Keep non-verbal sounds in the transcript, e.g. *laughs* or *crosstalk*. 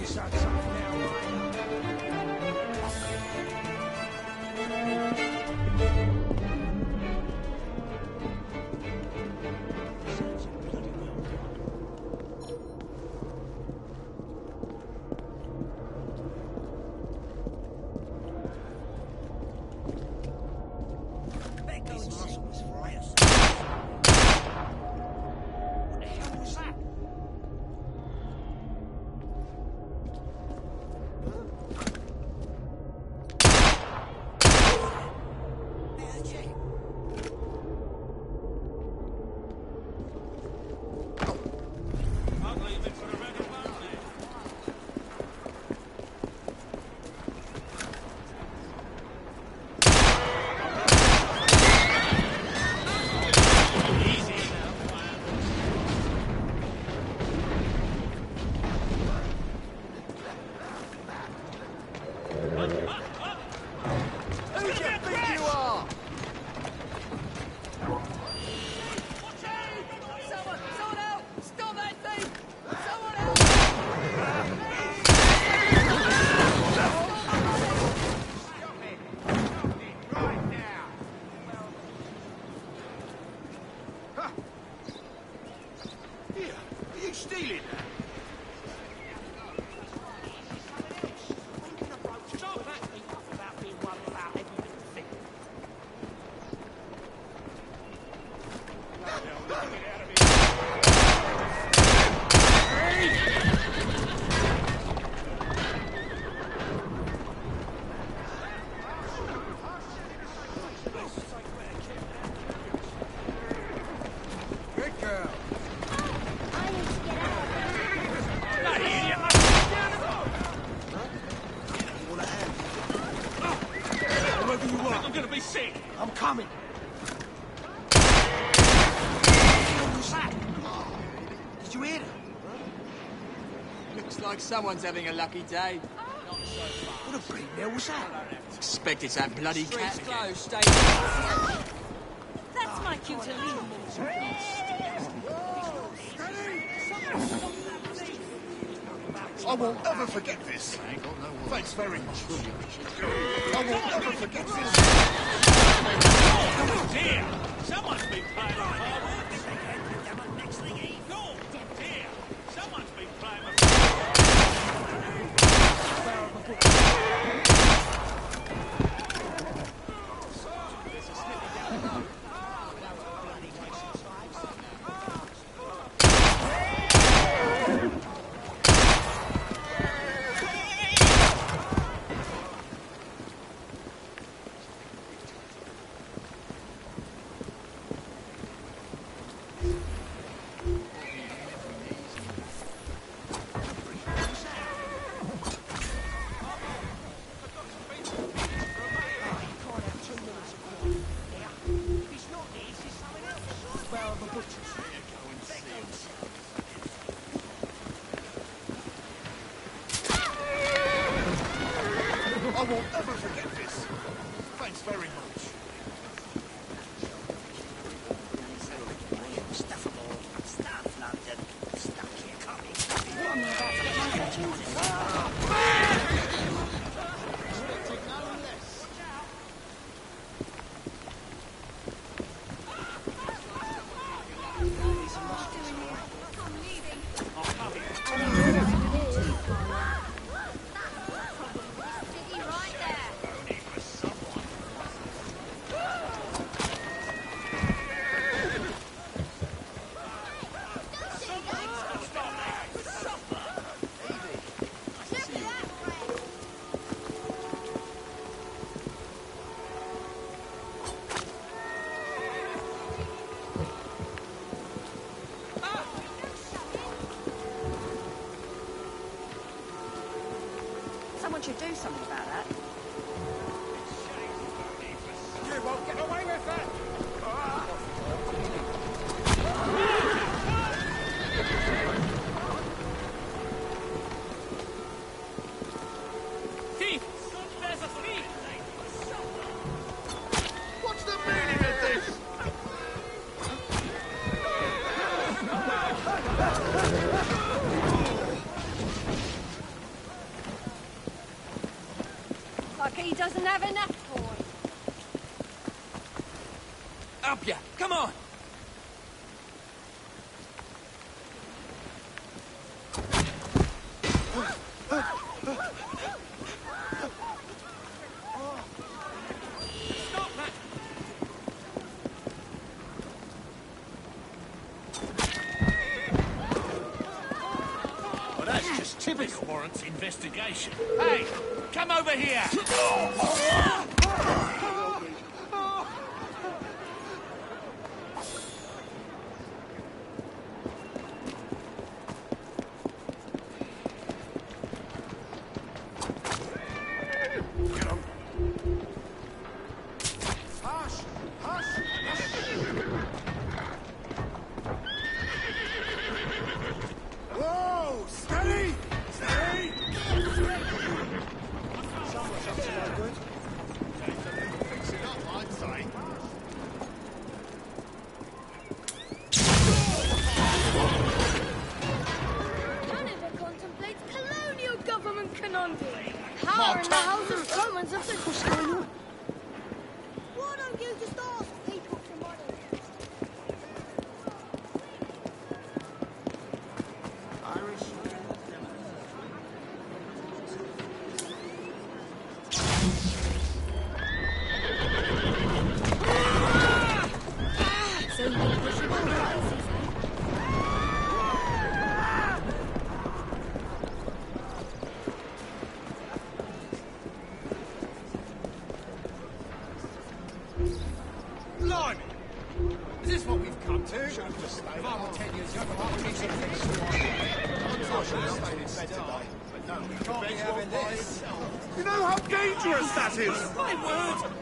Who do stealing Looks like someone's having a lucky day. What a bleeding hell was that? Expect it's that bloody cat again. closed, stay. That's my cue to leave. I won't ever forget this. Thanks very much. I won't ever forget this. Hello. I won't ever forget this. Thanks very much. Someone should do something about that. You won't get away with that. Like he doesn't have enough boys. Up ya! Come on! That's just typical. warrants investigation. Hey, come over here! *laughs* Power You know how dangerous that is! My word!